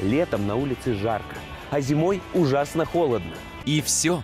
Летом на улице жарко, а зимой ужасно холодно. И все